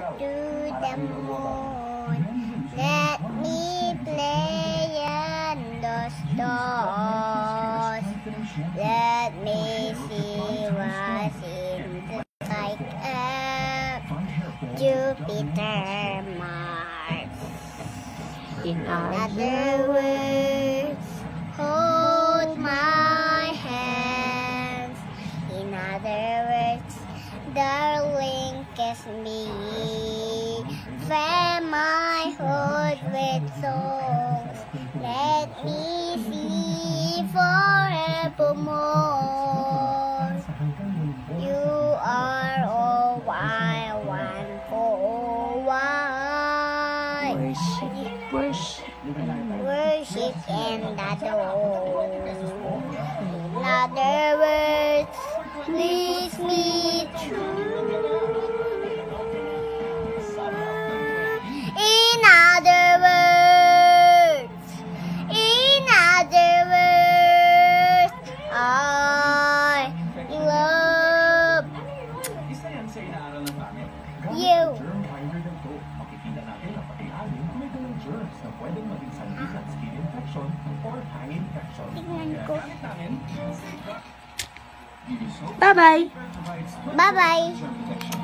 to the moon. Let me play under stars. Let me see what's in the sky. Up Jupiter, Mars. In In other words, hold my hands. In other words, darling, kiss me. Fill my heart with songs. Let me see forevermore. You are all I want for why worship, worship. worship and adore. In other words, please me In sa inaaral ng langit. Gamit ang germ finder ng to, makikita natin ang pati alin kung may dalang germs na pwedeng maging sandig at skin infection or eye infection. Tingnan ko. Bye-bye. Bye-bye.